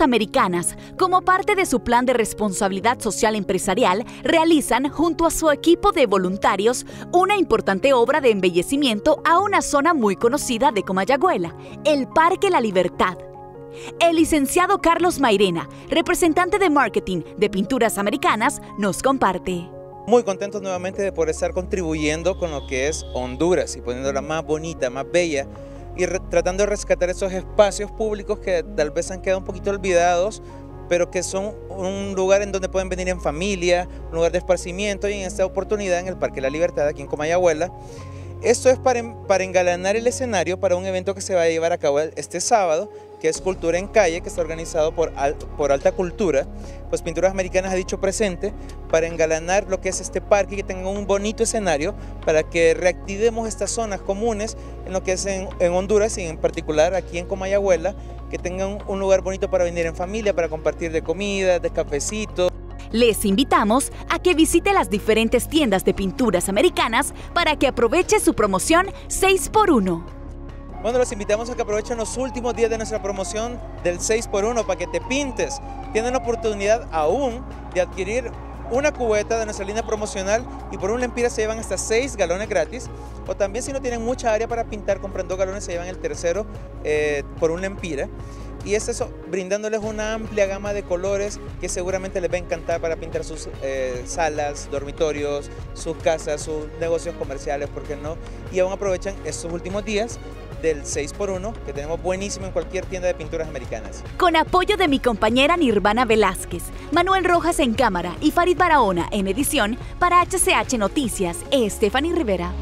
Americanas, como parte de su plan de responsabilidad social empresarial, realizan junto a su equipo de voluntarios una importante obra de embellecimiento a una zona muy conocida de Comayagüela, el Parque La Libertad. El licenciado Carlos Mairena, representante de marketing de Pinturas Americanas, nos comparte. Muy contentos nuevamente de poder estar contribuyendo con lo que es Honduras y poniéndola más bonita, más bella y tratando de rescatar esos espacios públicos que tal vez han quedado un poquito olvidados, pero que son un lugar en donde pueden venir en familia, un lugar de esparcimiento y en esta oportunidad en el Parque La Libertad aquí en Comayagüela. Esto es para, para engalanar el escenario para un evento que se va a llevar a cabo este sábado que es Cultura en Calle, que está organizado por, por Alta Cultura, pues Pinturas Americanas ha dicho presente para engalanar lo que es este parque, que tenga un bonito escenario para que reactivemos estas zonas comunes en lo que es en, Honduras y en particular aquí en Comayagüela, que tengan un lugar bonito para venir en familia, para compartir de comida, de cafecito. Les invitamos a que visite las diferentes tiendas de pinturas americanas para que aproveche su promoción 6x1. Bueno, los invitamos a que aprovechen los últimos días de nuestra promoción del 6x1 para que te pintes. Tienen la oportunidad aún de adquirir una cubeta de nuestra línea promocional y por un lempira se llevan hasta 6 galones gratis. O también si no tienen mucha área para pintar, compran dos galones, se llevan el tercero eh, por un lempira. Y es eso, brindándoles una amplia gama de colores que seguramente les va a encantar para pintar sus eh, salas, dormitorios, sus casas, sus negocios comerciales, ¿por qué no? Y aún aprovechan estos últimos días del 6x1 que tenemos buenísimo en cualquier tienda de pinturas americanas. Con apoyo de mi compañera Nirvana Velázquez, Manuel Rojas en cámara y Farid Barahona en edición, para HCH Noticias, Stephanie Rivera.